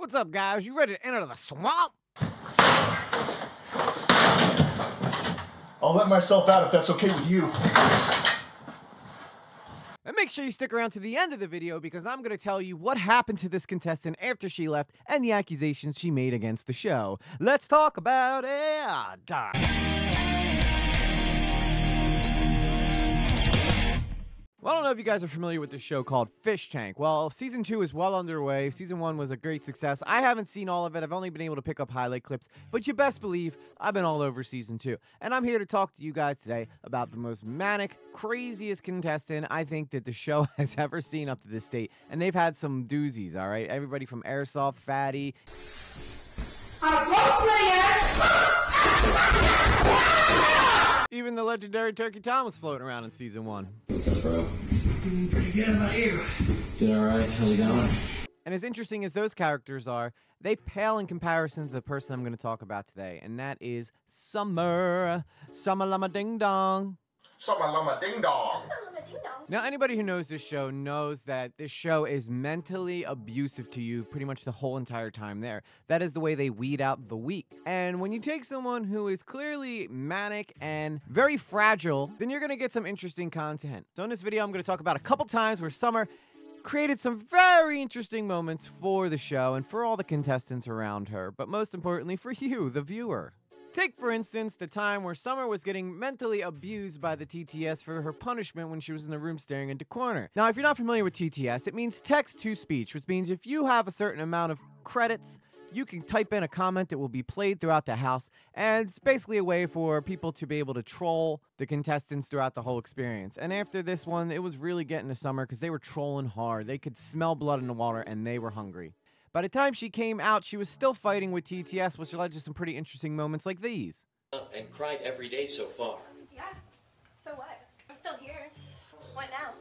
What's up, guys? You ready to enter the swamp? I'll let myself out if that's okay with you. And make sure you stick around to the end of the video because I'm going to tell you what happened to this contestant after she left and the accusations she made against the show. Let's talk about it. Ah, Well, I don't know if you guys are familiar with this show called Fish Tank. Well, season two is well underway. Season one was a great success. I haven't seen all of it. I've only been able to pick up highlight clips, but you best believe I've been all over season two. And I'm here to talk to you guys today about the most manic, craziest contestant I think that the show has ever seen up to this date. And they've had some doozies, all right? Everybody from Airsoft Fatty. Even the legendary Turkey Tom was floating around in season one. What's up, bro? Pretty good about you. Doing alright? How's it going? And as interesting as those characters are, they pale in comparison to the person I'm going to talk about today, and that is Summer. Summer Lama Ding Dong. Summer Lama Ding Dong. Now, anybody who knows this show knows that this show is mentally abusive to you pretty much the whole entire time there. That is the way they weed out the weak. And when you take someone who is clearly manic and very fragile, then you're going to get some interesting content. So, in this video, I'm going to talk about a couple times where Summer created some very interesting moments for the show and for all the contestants around her, but most importantly for you, the viewer. Take, for instance, the time where Summer was getting mentally abused by the TTS for her punishment when she was in the room staring into corner. Now, if you're not familiar with TTS, it means text to speech, which means if you have a certain amount of credits, you can type in a comment that will be played throughout the house, and it's basically a way for people to be able to troll the contestants throughout the whole experience. And after this one, it was really getting to Summer because they were trolling hard. They could smell blood in the water, and they were hungry. By the time she came out, she was still fighting with TTS, which led to some pretty interesting moments like these. and cried every day so far. Yeah. So what? I'm still here. What now?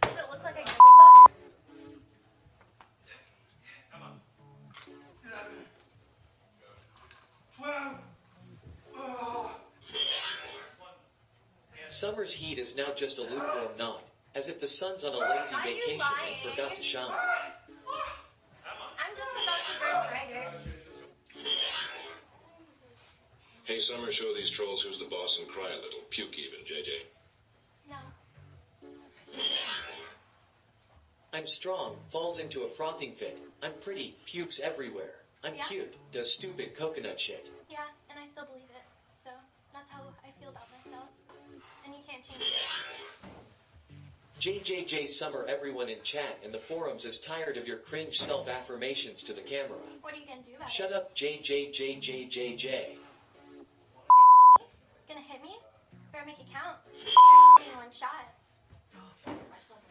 Does it look like I give a fuck? Summer's heat is now just a lukewarm nod, as if the sun's on a lazy Are vacation and forgot to shine. I'm just about to burn brighter. Hey, Summer, show these trolls who's the boss and cry a little. Puke even, JJ. No. I'm strong, falls into a frothing fit. I'm pretty, pukes everywhere. I'm Yeah. cute, does stupid coconut shit. Yeah, and I still believe it. So that's how I feel about myself. And you can't change it. JJJ Summer, everyone in chat and the forums is tired of your cringe self affirmations to the camera. What are you gonna do about Shut it? up, JJJJJJ. Gonna kill me? Gonna hit me? Better make it count. Better me in one shot.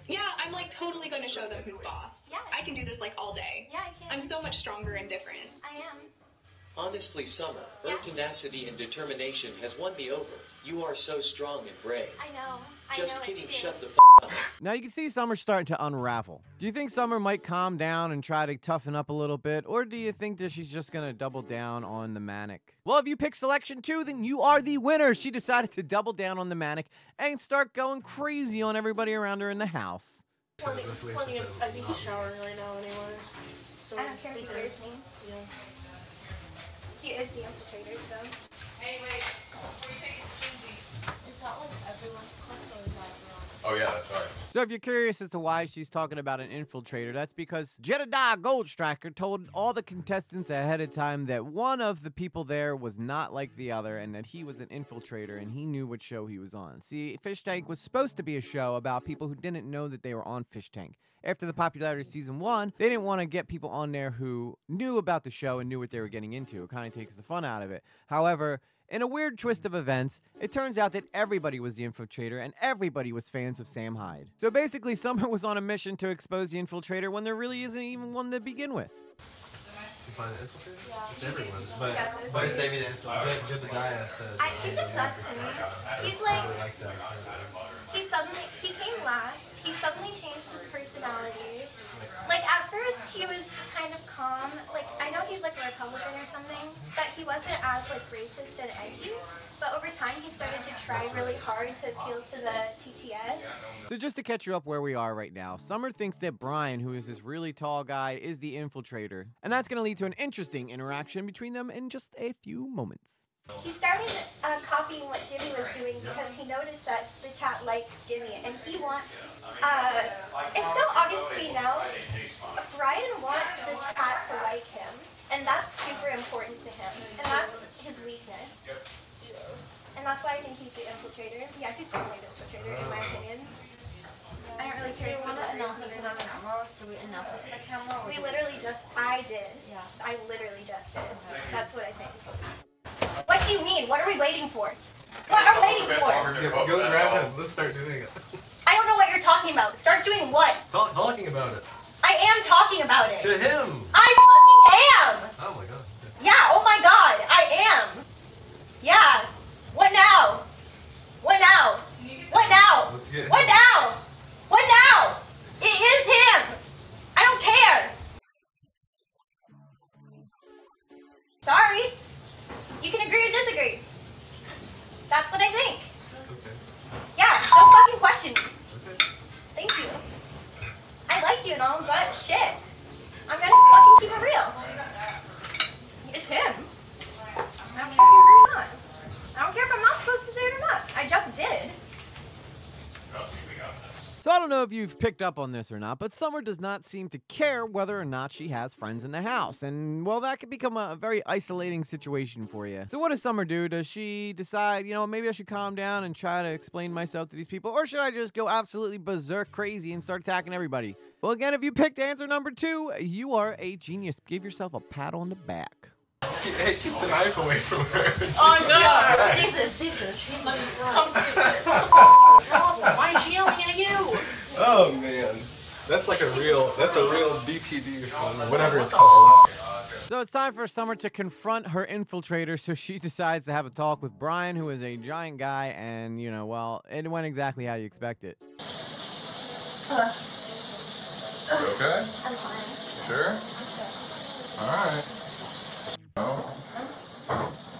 Yeah, I'm like totally going to show them who's boss. Yeah. I can do this like all day. Yeah, I can. I'm so much stronger and different. I am. Honestly, Summer, Yeah. her tenacity and determination has won me over. You are so strong and brave. I know. I Just kidding, shut the f up. Now you can see Summer starting to unravel. Do you think Summer might calm down and try to toughen up a little bit, or do you think that she's just gonna double down on the manic? Well, if you pick selection two, then you are the winner. She decided to double down on the manic and start going crazy on everybody around her in the house. Plenty, plenty of, I think he's showering right now anyway. So I don't care if he wears me. Yeah. He is the infiltrator, so. Hey, wait. Before you take it, Is that like Oh, yeah, that's right. So if you're curious as to why she's talking about an infiltrator, that's because Jedediah Goldstriker told all the contestants ahead of time that one of the people there was not like the other and that he was an infiltrator and he knew what show he was on. See, Fish Tank was supposed to be a show about people who didn't know that they were on Fish Tank. After the popularity of season one, they didn't want to get people on there who knew about the show and knew what they were getting into. It kind of takes the fun out of it. However, in a weird twist of events, it turns out that everybody was the infiltrator and everybody was fans of Sam Hyde. So basically, Summer was on a mission to expose the infiltrator when there really isn't even one to begin with. You find the infiltrator? Yeah. It's everyone's, but but it's David and so Je- Jebediah said. I, he's just sus to me. He's like, like he suddenly, he came last. He suddenly changed his personality. Like, at first, he was kind kind of calm. Like I know he's like a Republican or something, but he wasn't as like racist and edgy. But over time, he started to try really hard to appeal to the TTS. So just to catch you up where we are right now, Summer thinks that Brian, who is this really tall guy, is the infiltrator. And that's going to lead to an interesting interaction between them in just a few moments. He started uh, copying what Jimmy was doing because he noticed that the chat likes Jimmy and he wants. Uh, it's so obvious to me now. Brian wants the chat to like him, and that's super important to him, and that's his weakness. And that's why I think he's the infiltrator. Yeah, he's certainly the infiltrator, in my opinion. I don't really care. Do you want to announce it to the camera? Do we announce it to the camera? We literally just. I did. Yeah. I literally just did. That's what I think. What do you mean? What are we waiting for? What are we waiting for? Yeah, go grab him. Let's start doing it. I don't know what you're talking about. Start doing what? Talk, talking about it. I am talking about it. To him. I fucking am. Oh my god. Yeah, oh my god, I am. Yeah. What now? What now? What now? Let's get What now? What now? It is him. I don't care. Sorry. You can agree or disagree. That's what I think. Okay. Yeah, don't fucking question me. Thank you. I like you and all, but shit. I'm gonna fucking keep it real. It's him. I don't fucking agree or not. I don't care if I'm not supposed to say it or not. I just did. So I don't know if you've picked up on this or not, but Summer does not seem to care whether or not she has friends in the house. And well, that could become a very isolating situation for you. So what does Summer do? Does she decide, you know, maybe I should calm down and try to explain myself to these people? Or should I just go absolutely berserk crazy and start attacking everybody? Well, again, if you picked answer number two, you are a genius. Give yourself a pat on the back. Hey, keep the knife away from her. Oh Jesus no! Jesus, Jesus, Jesus Come Christ. Why is she yelling at you? Oh man. That's like a real, that's a real BPD, um, whatever it's called. So it's time for Summer to confront her infiltrator. So she decides to have a talk with Brian, who is a giant guy, and you know, well, it went exactly how you expect it. You okay? I'm fine. Sure? Alright. Oh.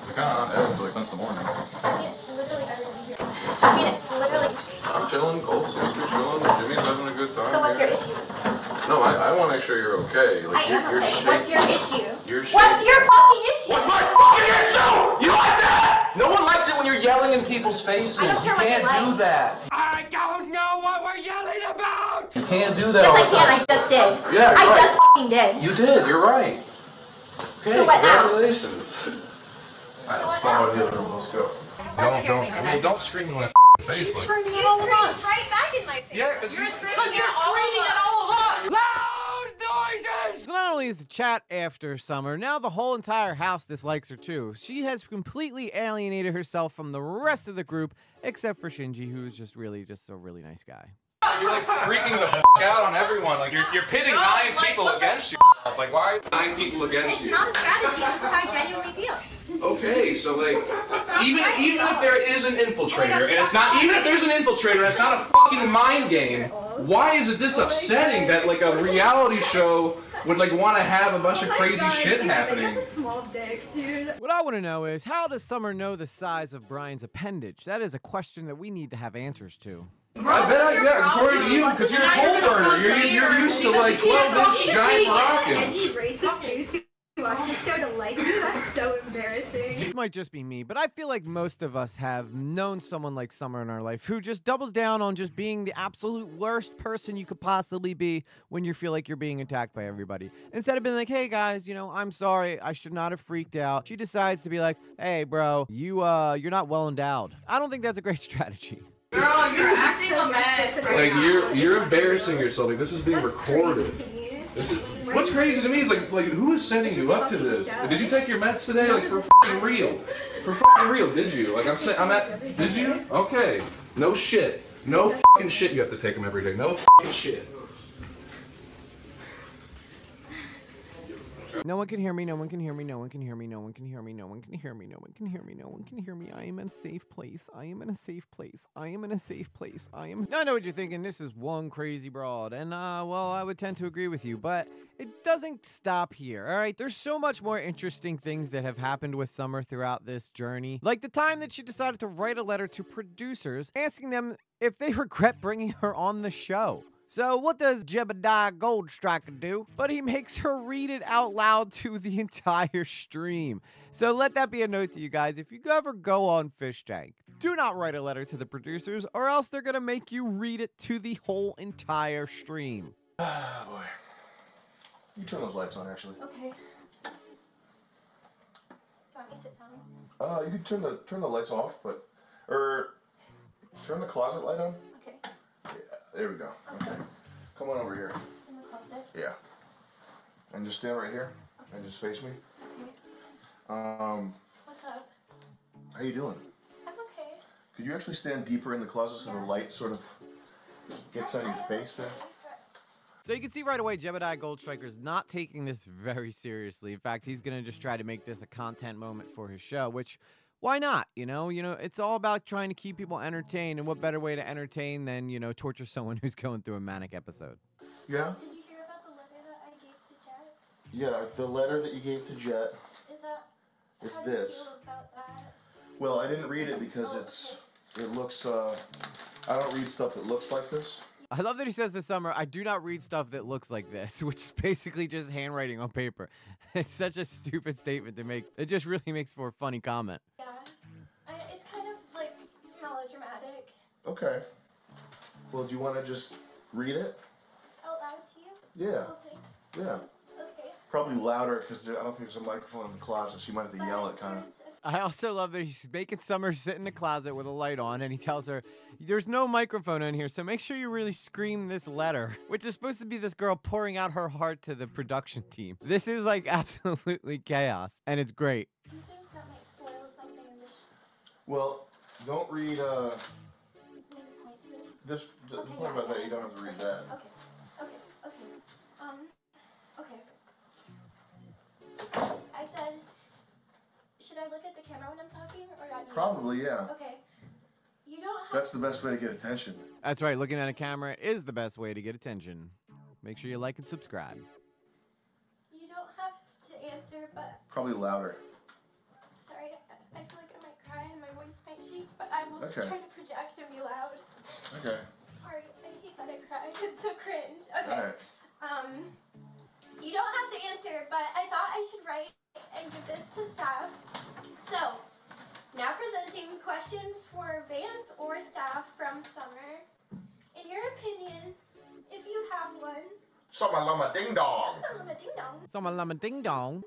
You kind of on edge like since the morning. I mean, literally everyone here. I mean, literally. I'm chilling, Cole seems chilling, Jimmy's having a good time. So what's your issue? No, I, I want to make sure you're okay. Like, I you're, am you're okay. What's your issue? You're What's your fucking issue? What's my fucking issue? You like that? No one likes it when you're yelling in people's faces. I don't you what can't do like. that. I don't know what we're yelling about! You can't do that Yes, all I can. time. I just did. Yeah, I right. just fucking did. You did. You're right. Okay, So what now? congratulations. Alright, let's go out the other room. Let's go. Don't, don't, well, don't scream in my f***ing face. She's Like, screaming at all of us. right back in my face. Yeah, 'cause you're screaming Because you're at all screaming at all of us. Loud noises! So not only is the chat after Summer, now the whole entire house dislikes her too. She has completely alienated herself from the rest of the group, except for Shinji, who's just really just a really nice guy. You're like freaking the f out on everyone. Like you're, you're pitting No, nine like, people against you. Like why are nine people against It's you? It's not a strategy. This is how I genuinely feel. Okay, so like even even if there is an infiltrator, Oh my and it's not even if there's an infiltrator, and it's not a fucking mind game. Why is it this upsetting that like a reality show would like want to have a bunch of oh crazy shit happening? small dick, dude. What I want to know is how does Summer know the size of Brian's appendage? That is a question that we need to have answers to. I bet I yeah, according to you, because you're a coal burner. You're you're used to like 12 inch giant rockets. Any racist dudes who watch the show to like you. That's so embarrassing. It might just be me, but I feel like most of us have known someone like Summer in our life who just doubles down on just being the absolute worst person you could possibly be when you feel like you're being attacked by everybody. Instead of being like, "Hey guys, you know, I'm sorry. I should not have freaked out." She decides to be like, "Hey, bro, you uh you're not well endowed." I don't think that's a great strategy. Girl, you're acting a mess. Like you're you're embarrassing yourself. Like this is being recorded. This is what's crazy to me is like like who is setting you up to this? Did you take your meds today? Like for fucking real? For fucking real? Did you? Like I'm saying, I'm at. Did you? Okay. No shit. No fucking shit. You have to take them every day. No fucking shit. No one can hear me. No one can hear me. No one can hear me. No one can hear me. No one can hear me. No one can hear me. No one can hear me. I am in a safe place. I am in a safe place. I am in a safe place. I am. I know what you're thinking. This is one crazy broad. And, uh, well, I would tend to agree with you, but it doesn't stop here. All right. There's so much more interesting things that have happened with Summer throughout this journey. Like the time that she decided to write a letter to producers asking them if they regret bringing her on the show. So, what does Jebediah Goldstriker do? But he makes her read it out loud to the entire stream. So, let that be a note to you guys. If you ever go on Fish Tank, do not write a letter to the producers, or else they're going to make you read it to the whole entire stream. Ah, boy. You turn those lights on, actually. Okay. Do you want me to sit down? Uh, you can turn the turn the lights off, but or turn the closet light on. Okay. Yeah, there we go. Okay. Come on over here. In the closet? Yeah. And just stand right here and just face me. Okay. Um, What's up? how you doing? I'm okay. Could you actually stand deeper in the closet so the light sort of gets on your face there? So you can see right away Jebediah Goldstriker's not taking this very seriously. In fact, he's going to just try to make this a content moment for his show, which why not? You know, you know, it's all about trying to keep people entertained, and what better way to entertain than, you know, torture someone who's going through a manic episode. Yeah. Did you hear about the letter that I gave to Jet? Yeah. The letter that you gave to Jet. Is that It's how do you this. about that? Well, I didn't read it because it's it looks. uh I don't read stuff that looks like this. I love that he says this summer, I do not read stuff that looks like this, which is basically just handwriting on paper. It's such a stupid statement to make. It just really makes for a funny comment. Yeah. I, it's kind of like melodramatic. Okay. Well, do you want to just read it? Out loud to you? Yeah. Okay. Yeah. Okay. Probably louder because I don't think there's a microphone in the closet, so you might have to yell it kind of. I also love that he's making Summer sit in the closet with a light on, and he tells her, There's no microphone in here, so make sure you really scream this letter, which is supposed to be this girl pouring out her heart to the production team. This is like absolutely chaos, and it's great. Do you think that might spoil something in the Well, don't read uh maybe point to it? this. The Okay, point yeah, about yeah. that, you don't have to read that. Okay. Okay. Okay. Um. Okay. I said, should I look at the camera when I'm talking, or at you? Probably, yeah. Okay. You don't have. That's the best way to get attention. That's right, looking at a camera is the best way to get attention. Make sure you like and subscribe. You don't have to answer, but Probably louder. sorry, I, I feel like I might cry and my voice might shake, but I will Okay. try to project and be loud. Okay. Sorry, I hate that I cry. It's so cringe. Okay. All right. Um, you don't have to answer, but I thought I should write and give this to staff. So, now presenting questions for Vance or staff from Summer. In your opinion, if you have one, Summer Lama Ding Dong. Summer ding dong. Summer lemon ding dong.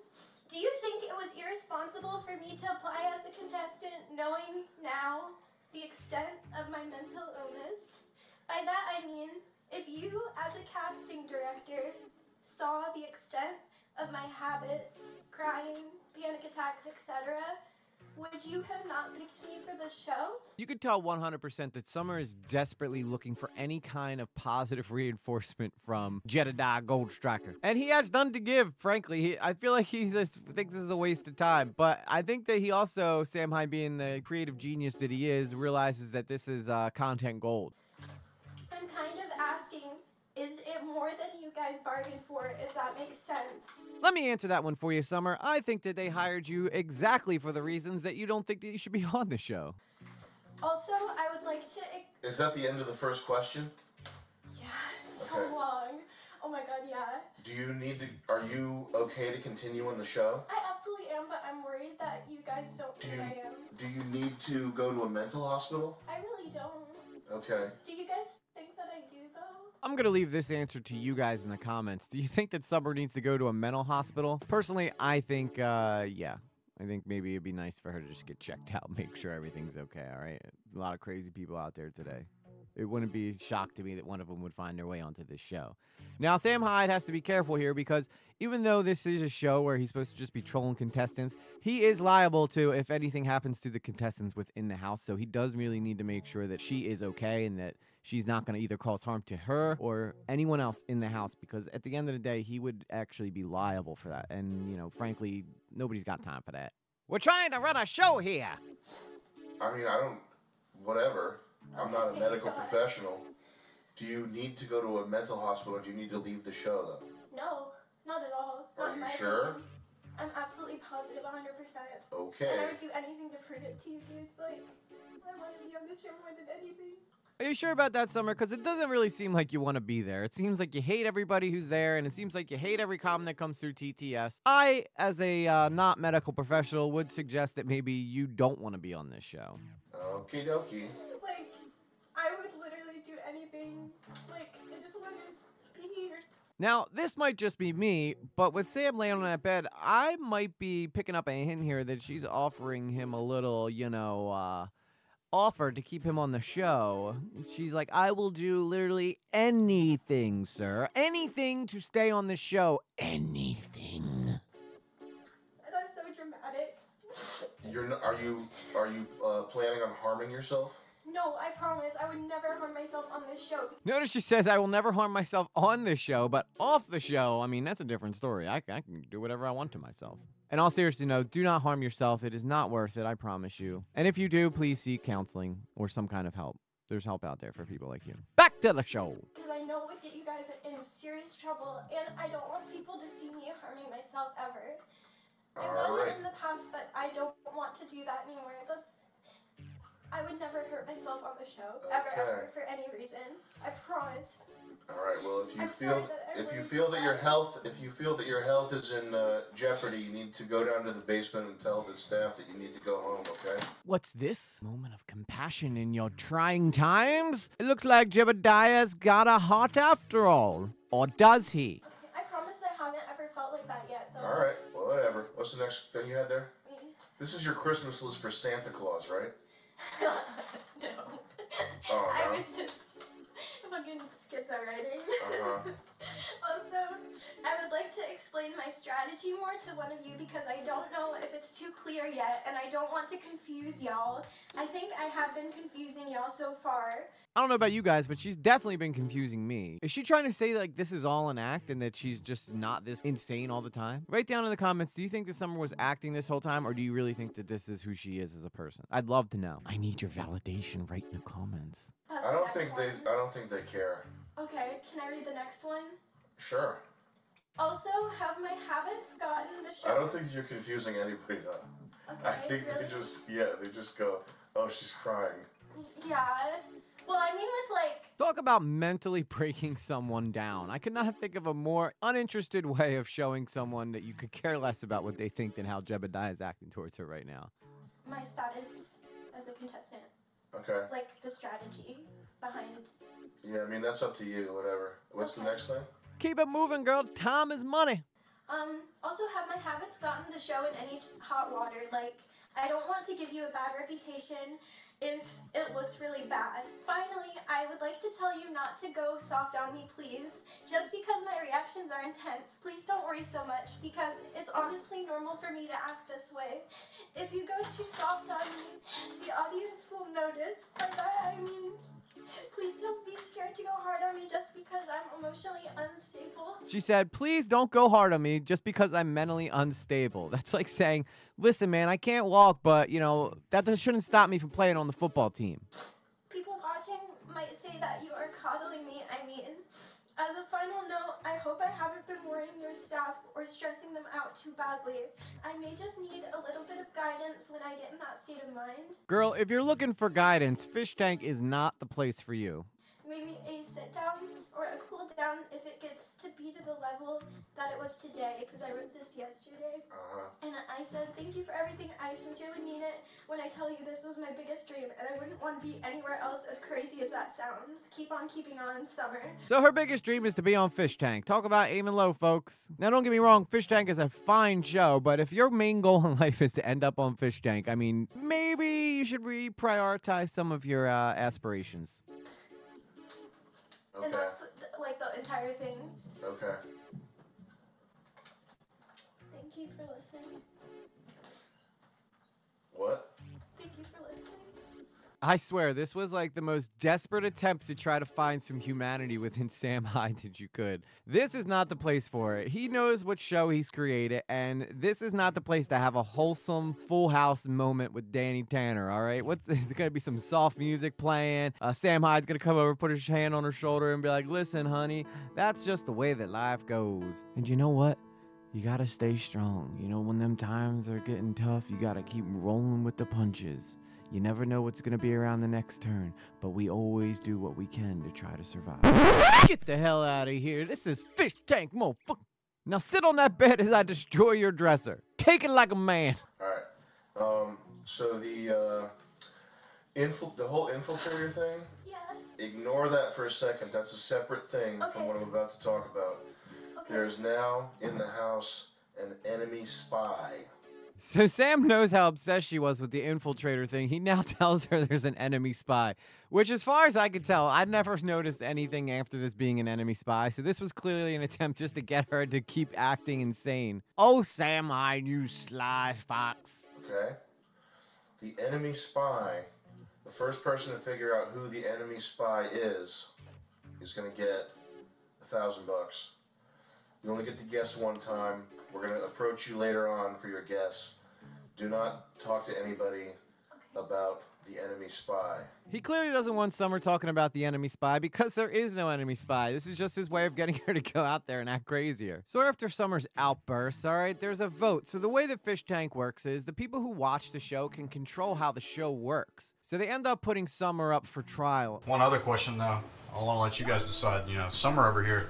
Do you think it was irresponsible for me to apply as a contestant knowing now the extent of my mental illness? By that I mean, if you, as a casting director, saw the extent of my habits, crying, panic attacks, etc., would you have not picked me for the show? You could tell 100% that Summer is desperately looking for any kind of positive reinforcement from Jedediah Goldstriker. And he has none to give, frankly. He, I feel like he just thinks this is a waste of time. But I think that he also, Sam Hyde being the creative genius that he is, realizes that this is uh, content gold. I'm kind of asking, is it more than you guys bargained for, if that makes sense? Let me answer that one for you, Summer. I think that they hired you exactly for the reasons that you don't think that you should be on the show. Also, I would like to Is that the end of the first question? Yeah, it's so Okay. long. Oh my god, yeah. Do you need to? Are you okay to continue on the show? I absolutely am, but I'm worried that you guys don't Do think you I am. do you need to go to a mental hospital? I really don't. Okay. Do you guys think that I do though? I'm going to leave this answer to you guys in the comments. Do you think that Summer needs to go to a mental hospital? Personally, I think, uh, yeah. I think maybe it'd be nice for her to just get checked out, make sure everything's okay, all right? A lot of crazy people out there today. It wouldn't be a shock to me that one of them would find their way onto this show. Now, Sam Hyde has to be careful here because even though this is a show where he's supposed to just be trolling contestants, he is liable to if anything happens to the contestants within the house. So he does really need to make sure that she is okay and that she's not going to either cause harm to her or anyone else in the house because at the end of the day, he would actually be liable for that. And, you know, frankly, nobody's got time for that. We're trying to run a show here. I mean, I don't. Whatever. I'm not a oh medical professional. Do you need to go to a mental hospital or do you need to leave the show, though? No, not at all. Are Not in you sure? opinion. I'm absolutely positive 100%. Okay. And I Okay. would do anything to prove it to you, dude. Like, I want to be on the show more than anything. Are you sure about that, Summer? Because it doesn't really seem like you want to be there. It seems like you hate everybody who's there, and it seems like you hate every comment that comes through TTS. I, as a uh, not medical professional, would suggest that maybe you don't want to be on this show. Okie dokie. Like, I would literally do anything. Like, I just want to be here. Now, this might just be me, but with Sam laying on that bed, I might be picking up a hint here that she's offering him a little, you know, uh, offer to keep him on the show. She's like, I will do literally anything, sir. Anything to stay on the show. Anything. That's so dramatic. You're. n- Are you? Are you uh, planning on harming yourself? No, I promise I would never harm myself on this show. Notice she says, I will never harm myself on this show, but off the show, I mean, that's a different story. I, I can do whatever I want to myself. In all seriousness, no, do not harm yourself. It is not worth it, I promise you. And if you do, please seek counseling or some kind of help. There's help out there for people like you. Back to the show. Because I know it would get you guys in serious trouble, and I don't want people to see me harming myself ever. I've done Alright. it in the past, but I don't want to do that anymore. That's. I would never hurt myself on the show, ever, ever, for any reason. I promise. All right. Well, if you I'm feel that I if you really feel that your health if you feel that your health is in uh, jeopardy, you need to go down to the basement and tell the staff that you need to go home. Okay. What's this? Moment of compassion in your trying times? It looks like Jebediah's got a heart after all. Or does he? I promise I haven't ever felt like that yet, though. All right. Well, whatever. What's the next thing you had there? Me. This is your Christmas list for Santa Claus, right? no. Oh, I was just fucking schizo writing. Uh-huh. also, I would like to explain my strategy more to one of you because I don't know if it's too clear yet and I don't want to confuse y'all. I think I have been confusing y'all so far. I don't know about you guys, but she's definitely been confusing me. Is she trying to say like this is all an act and that she's just not this insane all the time? Write down in the comments, do you think that Summer was acting this whole time or do you really think that this is who she is as a person? I'd love to know. I need your validation right in the comments. That's I don't next think one. they. I don't think they care. Okay, can I read the next one? Sure. Also, have my habits gotten the show? I don't think you're confusing anybody though. Okay, I think really? they just yeah they just go oh she's crying. Yeah. Well, I mean, with like. Talk about mentally breaking someone down. I could not think of a more uninterested way of showing someone that you could care less about what they think than how Jebediah is acting towards her right now. my status as a contestant, Okay. like the strategy behind. Yeah, I mean that's up to you. Whatever. What's the next thing? Keep it moving, girl. Time is money. Um, also, have my habits gotten the show in any hot water? Like, I don't want to give you a bad reputation if it looks really bad. Finally, I would like to tell you not to go soft on me, please. Just because my reactions are intense, please don't worry so much because it's honestly normal for me to act this way. If you go too soft on me, the audience will notice. By that, I mean, please don't be scared to go hard on me just because I'm emotionally unstable. She said, Please don't go hard on me just because I'm mentally unstable. That's like saying, Listen, man, I can't walk, but, you know, that shouldn't stop me from playing on the football team. People watching might say that you are coddling me, I mean. As a final note, I hope I haven't been worrying your staff or stressing them out too badly. I may just need a little bit of guidance when I get in that state of mind. Girl, if you're looking for guidance, Fish Tank is not the place for you. Maybe a sit down or a cool down if it gets to be to the level that it was today, because I wrote this yesterday. Uh-huh. And I said, Thank you for everything. I sincerely mean it when I tell you this was my biggest dream, and I wouldn't want to be anywhere else as crazy as that sounds. Keep on keeping on, Summer. So her biggest dream is to be on Fish Tank. Talk about aiming low, folks. Now, don't get me wrong, Fish Tank is a fine show, but if your main goal in life is to end up on Fish Tank, I mean, maybe you should reprioritize some of your uh, aspirations. And that's like the entire thing. Okay. Thank you for listening. I swear, this was like the most desperate attempt to try to find some humanity within Sam Hyde that you could. This is not the place for it. He knows what show he's created, and this is not the place to have a wholesome full house moment with Danny Tanner, all right? What's is it gonna be some soft music playing? Uh, Sam Hyde's gonna come over, put his hand on her shoulder, and be like, listen, honey, that's just the way that life goes. And you know what? You gotta stay strong. You know, when them times are getting tough, you gotta keep rolling with the punches. You never know what's gonna be around the next turn, but we always do what we can to try to survive. Get the hell out of here. This is Fish Tank, motherfucker. Now sit on that bed as I destroy your dresser. Take it like a man. All right. Um. So the uh, infil- the whole infiltrator thing. Yeah. Ignore that for a second. That's a separate thing from what I'm about to talk about. Okay. There's now in the house an enemy spy. So Sam knows how obsessed she was with the infiltrator thing. He now tells her there's an enemy spy, which, as far as I could tell, I'd never noticed anything after this being an enemy spy. So this was clearly an attempt just to get her to keep acting insane. Oh, Sam, I you sly fox. Okay. The enemy spy. The first person to figure out who the enemy spy is is gonna get a thousand bucks. You only get to guess one time. We're gonna approach you later on for your guess. Do not talk to anybody about the enemy spy. He clearly doesn't want Summer talking about the enemy spy because there is no enemy spy. This is just his way of getting her to go out there and act crazier. So after Summer's outbursts, all right, there's a vote. So the way that Fish Tank works is the people who watch the show can control how the show works. So they end up putting Summer up for trial. One other question, though. I want to let you guys decide. You know, Summer over here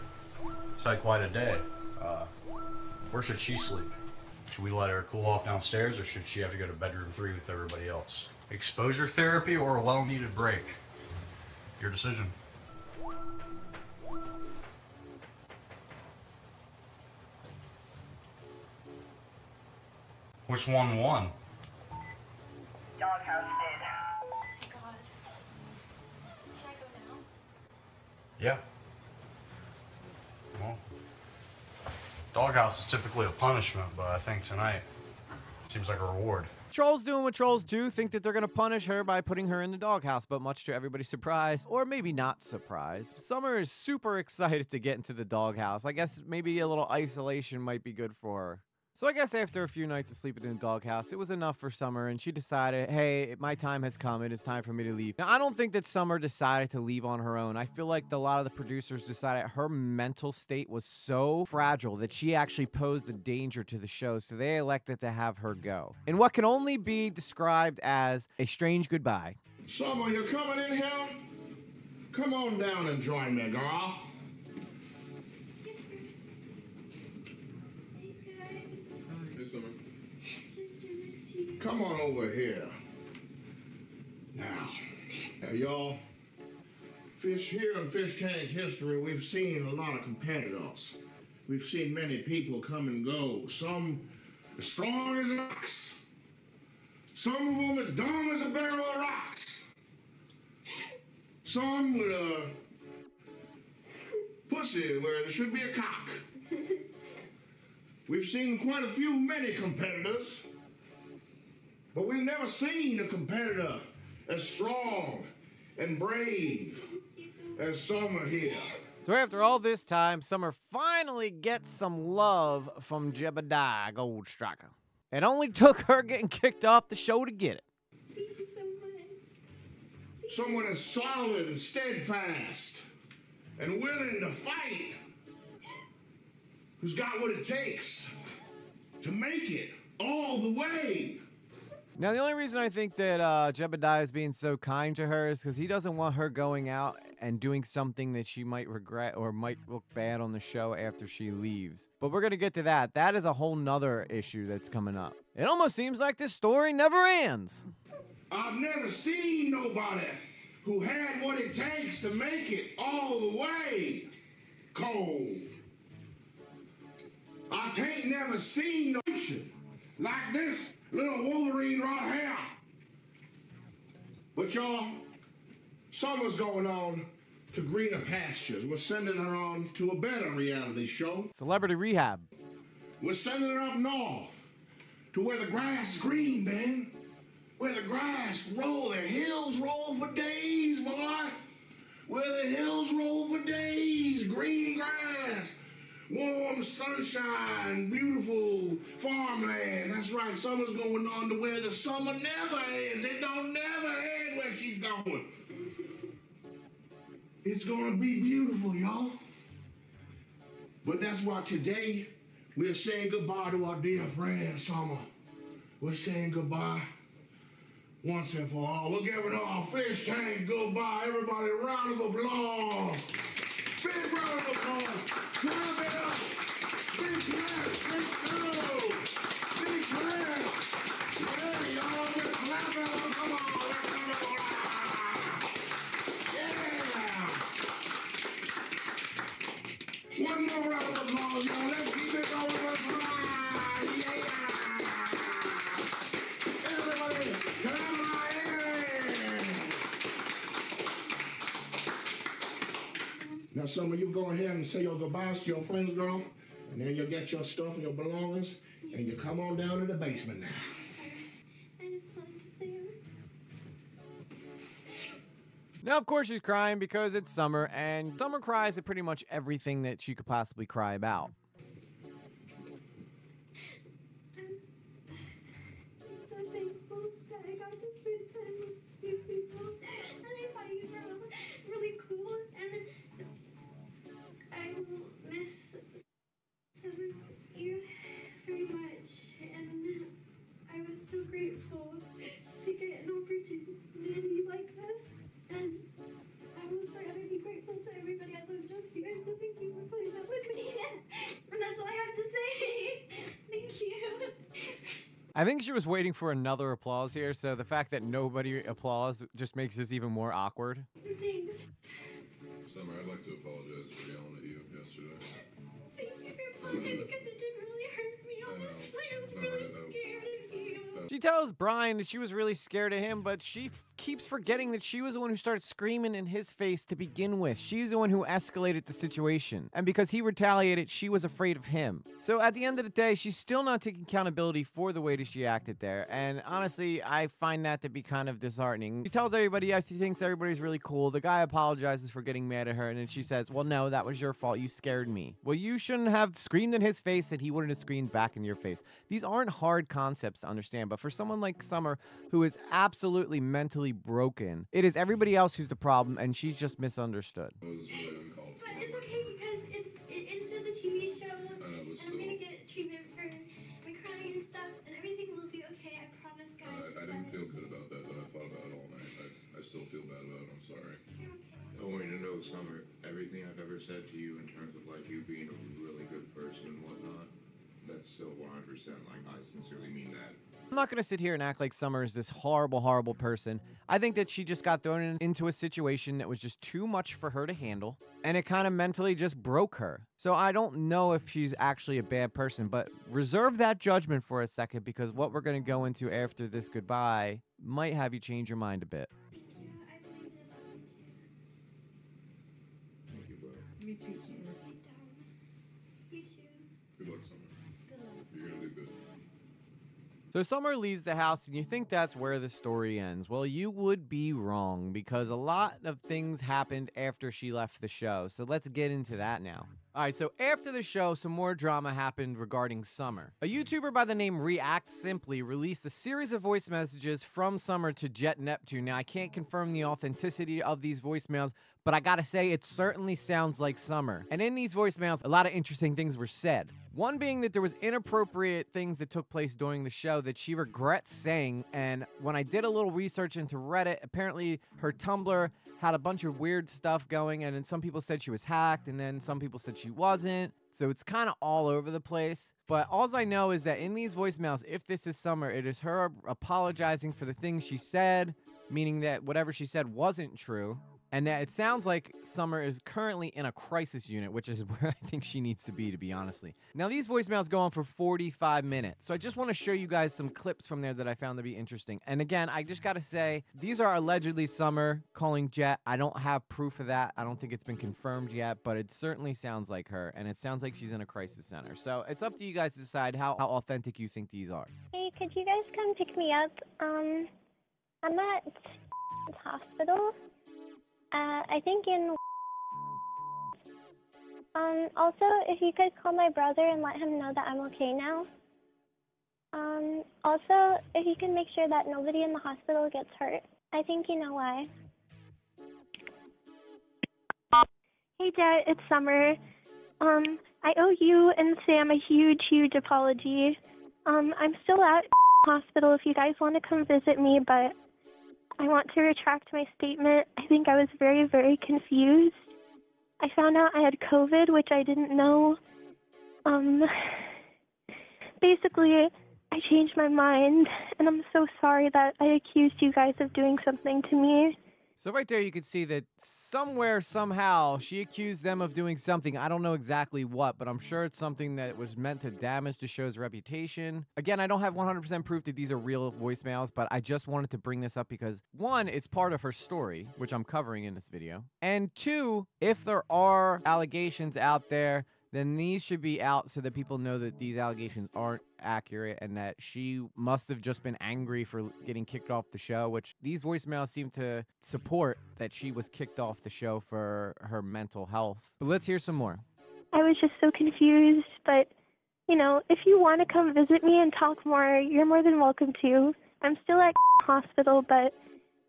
has had quite a day. Uh, where should she sleep? Should we let her cool off downstairs, or should she have to go to bedroom three with everybody else? Exposure therapy or a well-needed break? Your decision. Which one won? Doghouse did. God. Can I go now? Yeah. Well, doghouse is typically a punishment, but I think tonight seems like a reward. Trolls doing what trolls do, think that they're going to punish her by putting her in the doghouse, but much to everybody's surprise, or maybe not surprise, Summer is super excited to get into the doghouse. I guess maybe a little isolation might be good for her. So I guess after a few nights of sleeping in the doghouse, it was enough for Summer, and she decided, hey, my time has come. It is time for me to leave. Now, I don't think that Summer decided to leave on her own. I feel like the, a lot of the producers decided her mental state was so fragile that she actually posed a danger to the show, so they elected to have her go. In what can only be described as a strange goodbye. Summer, you're coming in here? Come on down and join me, girl. Come on over here. Now, now y'all, fish here in Fish Tank history, we've seen a lot of competitors. We've seen many people come and go. Some as strong as an ox. Some of them as dumb as a barrel of rocks. Some with a pussy where there should be a cock. We've seen quite a few many competitors, but we've never seen a competitor as strong and brave as Summer here. So after all this time, Summer finally gets some love from Jebediah Goldstriker. It only took her getting kicked off the show to get it. Someone as solid and steadfast and willing to fight, who's got what it takes to make it all the way. Now, the only reason I think that uh, Jebediah is being so kind to her is because he doesn't want her going out and doing something that she might regret or might look bad on the show after she leaves. But we're going to get to that. That is a whole nother issue that's coming up. It almost seems like this story never ends. I've never seen nobody who had what it takes to make it all the way. Cold. I ain't never seen no nation like this little Wolverine right here. But y'all, summer's going on to greener pastures. We're sending her on to a better reality show. Celebrity Rehab. We're sending her up north to where the grass is green, man. where the grass roll, the hills roll for days, boy. Where the hills roll for days, green grass, warm sunshine, beautiful farmland. That's right, summer's going on to where the summer never ends. It don't never end where she's going. It's gonna be beautiful, y'all. But that's why today we're saying goodbye to our dear friend Summer. We're saying goodbye once and for all. We're giving our fish tank goodbye. Everybody, round of applause. Big round of applause. Clap it up. Big clap. Big go. Now, some of you go ahead and say your goodbyes to your friends, girl, and then you get your stuff and your belongings, and you come on down to the basement now. Now, of course, she's crying because it's summer, and summer cries at pretty much everything that she could possibly cry about. I she was waiting for another applause here, so the fact that nobody applauds just makes this even more awkward. Thanks. Summer, I'd like to apologize for yelling at you yesterday. Thank you for apologizing because it did really hurt me. Honestly, I was really scared of you. She tells Brian that she was really scared of him, but she f- keeps forgetting that she was the one who started screaming in his face to begin with. She's the one who escalated the situation. And because he retaliated, she was afraid of him. So at the end of the day, she's still not taking accountability for the way that she acted there. And honestly, I find that to be kind of disheartening. She tells everybody yeah, she thinks everybody's really cool. The guy apologizes for getting mad at her, and then she says, Well, no, that was your fault. You scared me. Well, you shouldn't have screamed in his face, and he wouldn't have screamed back in your face. These aren't hard concepts to understand, but for someone like Summer, who is absolutely mentally broken, it is everybody mm. else who's the problem, and she's just misunderstood. It was really uncalled But it's okay because it's it, it's just a TV show, and I'm gonna get treatment for my crying and stuff, and everything will be okay. I promise, for. guys. I, I didn't feel good about that, though. I thought about it all night. I, I still feel bad about it. I'm sorry. I want you to know, Summer, everything I've ever said to you in terms of like you being a really good person and whatnot, that's still 100% like I sincerely mean that. I'm not going to sit here and act like Summer is this horrible, horrible person. I think that she just got thrown in, into a situation that was just too much for her to handle, and it kind of mentally just broke her. So I don't know if she's actually a bad person, but reserve that judgment for a second because what we're going to go into after this goodbye might have you change your mind a bit. So Summer leaves the house, and you think that's where the story ends. Well, you would be wrong because a lot of things happened after she left the show. So let's get into that now. All right, so after the show, some more drama happened regarding Summer. A hmm. YouTuber by the name React Simply released a series of voice messages from Summer to Jet Neptune. Now, I can't confirm the authenticity of these voicemails, but I gotta say, it certainly sounds like Summer. And in these voicemails, a lot of interesting things were said. One being that there was inappropriate things that took place during the show that she regrets saying. And when I did a little research into Reddit, apparently her Tumblr had a bunch of weird stuff going, and then some people said she was hacked, and then some people said she wasn't. So it's kind of all over the place. But all I know is that in these voicemails, if this is Summer, it is her apologizing for the things she said, meaning that whatever she said wasn't true. And it sounds like Summer is currently in a crisis unit, which is where I think she needs to be, to be honestly. Now, these voicemails go on for 45 minutes. So I just want to show you guys some clips from there that I found to be interesting. And again, I just got to say, these are allegedly Summer calling Jet. I don't have proof of that. I don't think it's been confirmed yet, but it certainly sounds like her. And it sounds like she's in a crisis center. So it's up to you guys to decide how, how authentic you think these are. Hey, could you guys come pick me up? Um, I'm at hospital. Uh, I think in. Um, also, if you could call my brother and let him know that I'm okay now. Um, also, if you can make sure that nobody in the hospital gets hurt. I think you know why. Hey, Dad, it's Summer. Um, I owe you and Sam a huge, huge apology. Um, I'm still at hospital if you guys want to come visit me, but I want to retract my statement. I think I was very, very confused. I found out I had COVID, which I didn't know. Um, basically, I changed my mind, and I'm so sorry that I accused you guys of doing something to me. So right there, you can see that somewhere, somehow, she accused them of doing something. I don't know exactly what, but I'm sure it's something that was meant to damage the show's reputation. Again, I don't have 100% proof that these are real voicemails, but I just wanted to bring this up because one, it's part of her story, which I'm covering in this video, and two, if there are allegations out there then these should be out so that people know that these allegations aren't accurate and that she must have just been angry for getting kicked off the show, which these voicemails seem to support that she was kicked off the show for her mental health. But let's hear some more. I was just so confused, but you know, if you want to come visit me and talk more, you're more than welcome to. I'm still at hospital, but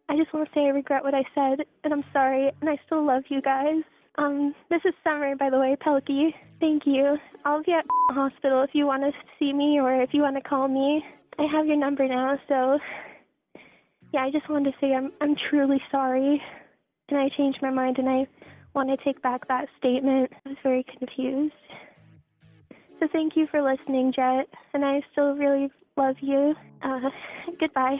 I just want to say I regret what I said, and I'm sorry, and I still love you guys. Um, this is Summer, by the way, Pelkey. Thank you. I'll be at the hospital if you want to see me or if you want to call me. I have your number now, so yeah, I just wanted to say I'm I'm truly sorry, and I changed my mind, and I want to take back that statement. I was very confused. So thank you for listening, Jet, and I still really love you. Uh, goodbye.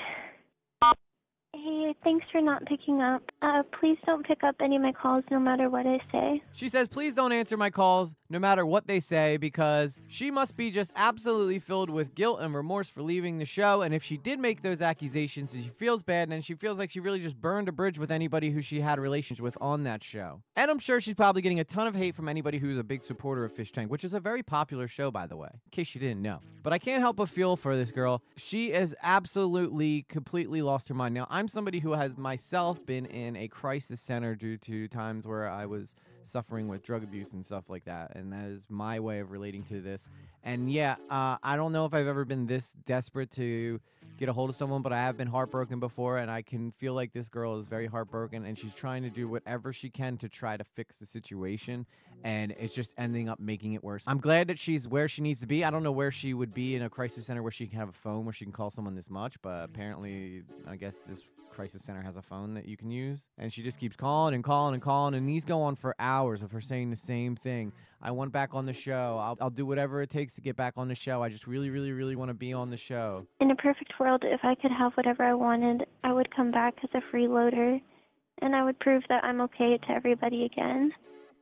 Hey, thanks for not picking up. Uh, please don't pick up any of my calls no matter what I say. She says, please don't answer my calls no matter what they say because she must be just absolutely filled with guilt and remorse for leaving the show. And if she did make those accusations, she feels bad and she feels like she really just burned a bridge with anybody who she had relations with on that show. And I'm sure she's probably getting a ton of hate from anybody who's a big supporter of Fishtank, which is a very popular show, by the way, in case you didn't know. But I can't help but feel for this girl. She is absolutely, completely lost her mind. Now, I'm somebody who has myself been in a crisis center due to times where I was suffering with drug abuse and stuff like that. And that is my way of relating to this. And yeah, uh, I don't know if I've ever been this desperate to get a hold of someone, but I have been heartbroken before. And I can feel like this girl is very heartbroken and she's trying to do whatever she can to try to fix the situation. And it's just ending up making it worse. I'm glad that she's where she needs to be. I don't know where she would be in a crisis center where she can have a phone where she can call someone this much, but apparently, I guess this crisis center has a phone that you can use. And she just keeps calling and calling and calling. And these go on for hours of her saying the same thing. I want back on the show. I'll, I'll do whatever it takes to get back on the show. I just really, really, really want to be on the show. In a perfect world, if I could have whatever I wanted, I would come back as a freeloader, and I would prove that I'm okay to everybody again.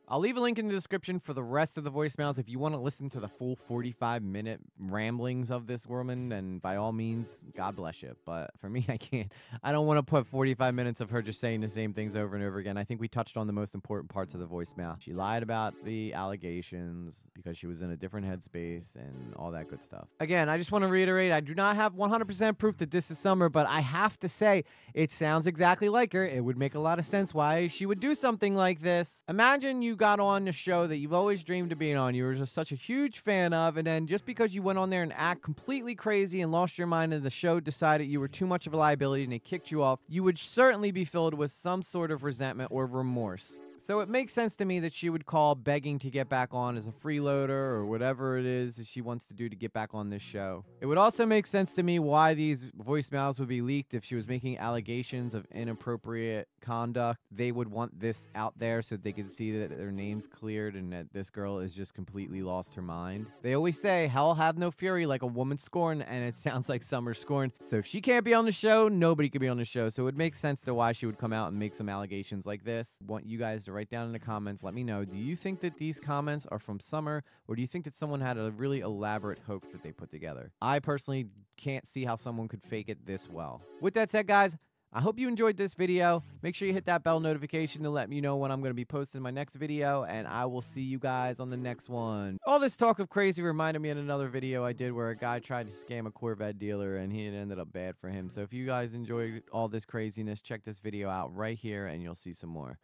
I'll leave a link in the description for the rest of the voicemails if you want to listen to the full 45 minute ramblings of this woman. And by all means, God bless you. But for me, I can't. I don't want to put 45 minutes of her just saying the same things over and over again. I think we touched on the most important parts of the voicemail. She lied about the allegations because she was in a different headspace and all that good stuff. Again, I just want to reiterate I do not have 100% proof that this is Summer, but I have to say it sounds exactly like her. It would make a lot of sense why she would do something like this. Imagine you got on the show that you've always dreamed of being on, you were just such a huge fan of, and then just because you went on there and act completely crazy and lost your mind, and the show decided you were too much of a liability and they kicked you off, you would certainly be filled with some sort of resentment or remorse. So it makes sense to me that she would call begging to get back on as a freeloader or whatever it is that she wants to do to get back on this show. It would also make sense to me why these voicemails would be leaked if she was making allegations of inappropriate conduct. They would want this out there so they could see that their name's cleared and that this girl is just completely lost her mind. They always say, hell have no fury like a woman scorned, and it sounds like Summer scorned. So if she can't be on the show, nobody could be on the show. So it would make sense to why she would come out and make some allegations like this. Want you guys to write down in the comments. Let me know. Do you think that these comments are from Summer, or do you think that someone had a really elaborate hoax that they put together? I personally can't see how someone could fake it this well. With that said, guys, I hope you enjoyed this video. Make sure you hit that bell notification to let me know when I'm going to be posting my next video, and I will see you guys on the next one. All this talk of crazy reminded me of another video I did where a guy tried to scam a Corvette dealer, and he ended up bad for him. So if you guys enjoyed all this craziness, check this video out right here, and you'll see some more.